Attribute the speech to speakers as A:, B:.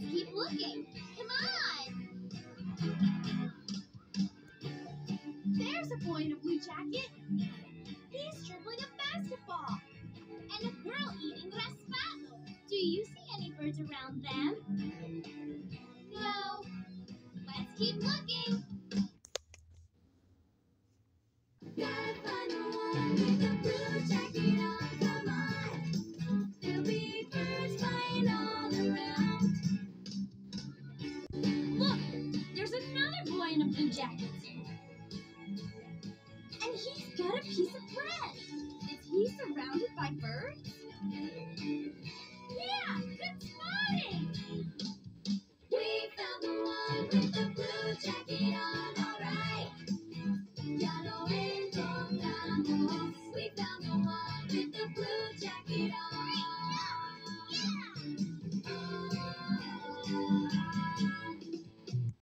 A: Keep looking. Come on. There's a boy in a blue jacket. He's dribbling a basketball. And a girl eating. Do you see any birds around them? No. Let's keep looking. guy in a blue jacket. And he's got a piece of bread. Is he surrounded by birds? Yeah, good spotting. We found the one with the blue jacket on, all right. Yellow and. We found the one with the blue jacket on. Yeah, yeah.